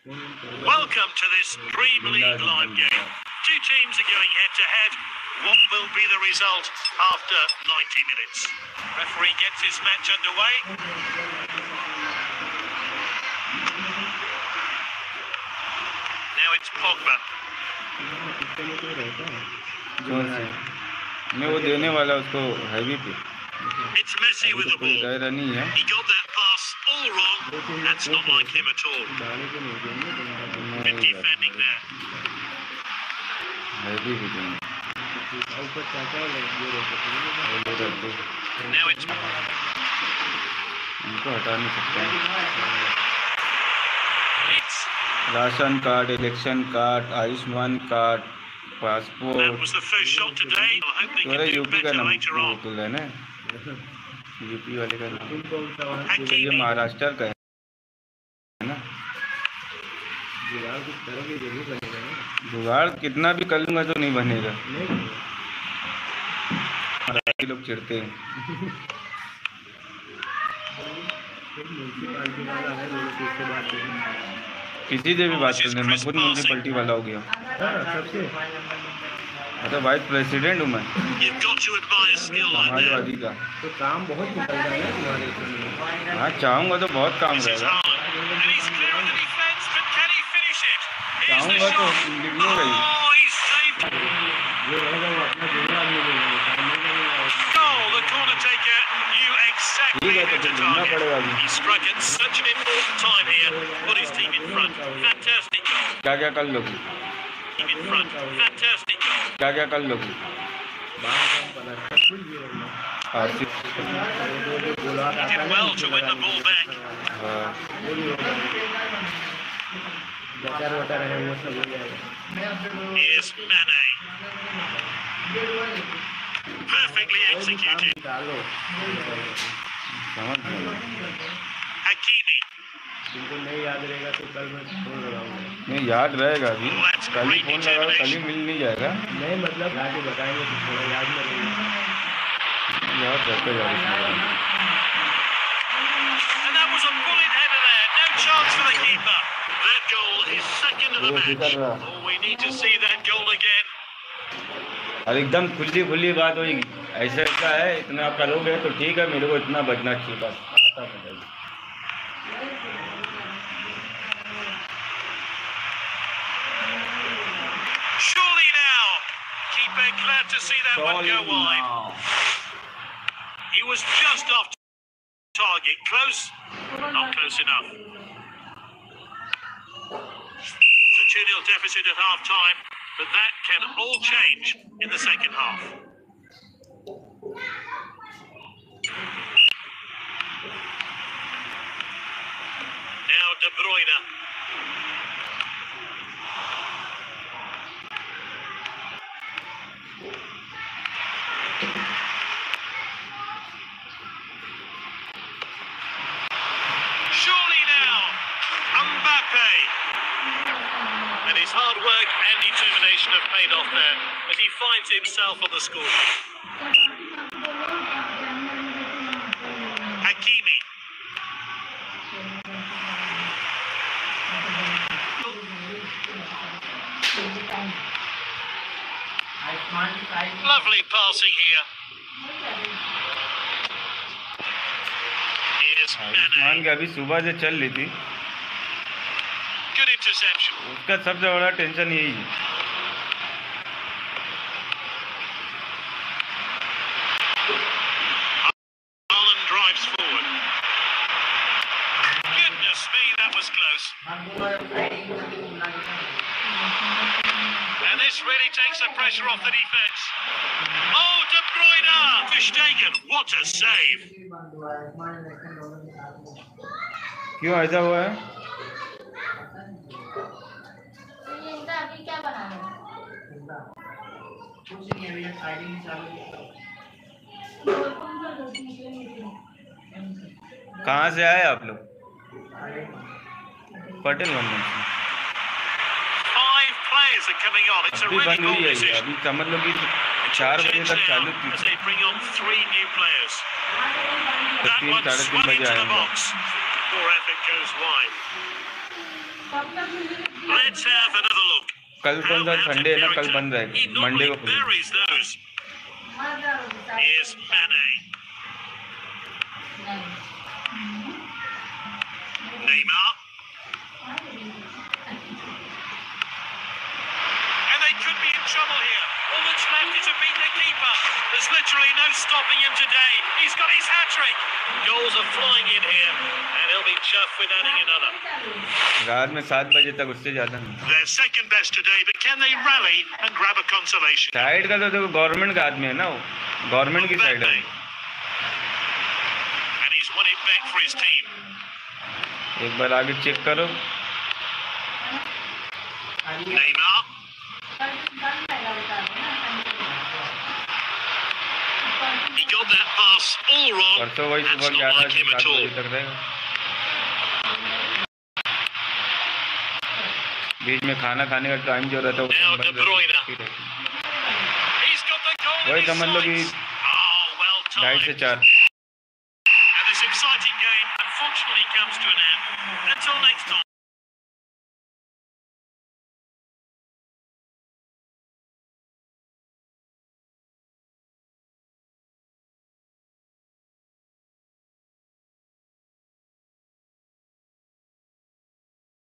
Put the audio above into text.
Welcome to this Premier League live game. Two teams are going head to head. What will be the result after 90 minutes? Referee gets his match underway. Now it's Pogba. कौन सी नहीं वो देने वाला उसको heavy पे It's Messi with तो the कोई ball. दायरा नहीं है He got that pass all wrong. That's not like him at all. Been defending there. Now it's. Ration card election card Ayushman card passport अरे यूपी का number है ना UP वाले का ये महाराष्ट्र का है जुगाड़ कितना भी कर लूँगा तो नहीं बनेगा। नहीं लोग चिड़ते हैं। किसी से भी बात करने मैं खुद म्यूनसिपल्टी वाला हो गया। मतलब वाइस प्रेसिडेंट हूँ मैं। समाजवादी का। तो काम बहुत निकल रहा है हाँ चाहूँगा तो बहुत काम रहेगा। it? Here's the चाहूँगा तो shot. निकलूंगा he Oh, he's saved it. जो रहेगा वो अपना जुमला आदमी बोलेंगे सामने का नहीं आएगा। Goal, the corner taker knew exactly ठीक है who तो to फिर ढूंढना target. पड़ेगा अभी He struck at such an important time here. Put his team in front. Fantastic goal. क्या क्या कर लोगी Team in front. Fantastic goal. क्या क्या कर लोगी बाहर काम पड़ा है, सब कुछ भी होगा। आसिफ आचार वाचार है वो सब हो जाएगा yes, नहीं याद रहेगा तो कल मैं फ़ोन लगाऊँगा। नहीं याद रहेगा अभी। कल ही फ़ोन लगा कल ही मिल नहीं जाएगा। नहीं मतलब आगे बताएँगे तो थोड़ा याद में रहेगा याद रहता है chance for the keeper. That goal is second of the वो match. किधर रहा? Oh, we need to see that goal again. और एकदम खुली खुली बात होगी ऐसा ऐसा है इतना करोगे तो ठीक है मेरे को इतना बचना चाहिए बस खत्म हो जाएगी। Surely now. Keeper glad to see that one go wide. He was just off target. Close? Not close enough. It's a 2 0 deficit at half time, but that can all change in the second half. Now De Bruyne. determination have paid off there as he finds himself on the score. Hakimi. Lovely passing here. Here's Ayushman Mane. की अभी सुबह से चल रही थी Good interception. उसका सबसे बड़ा टेंशन यही है And this really takes the pressure off the defence. Oh, De Bruyne! Ter Stegen, what a save! क्यों ऐसा हुआ है कहाँ से आए आप लोग पटेल बनने से अभी बन हुई है अभी समझ मतलब लो चार बजे तक चालू थी। तीन साढ़े तीन बजे आएगा कल कौन सा संडे है ना? कल बंद रहेगा। मंडे को Neymar. There's literally no stopping him today. He's got his hat trick. Goals are flying in here, and he'll be chuffed with adding another. रात में सात बजे तक उससे ज्यादा नहीं They're second best today, but can they rally and grab a consolation? Side का तो देखो गवर्नमेंट का आदमी है ना वो गवर्नमेंट की साइड है And he's won it back for his team. एक बार आगे चेक करो Neymar. परसों तो वही सुबह ग्यारह बजे तक रहेगा। बीच में खाना खाने का टाइम जो रहता है वही समझ लो कि ढाई से चार। Until next time.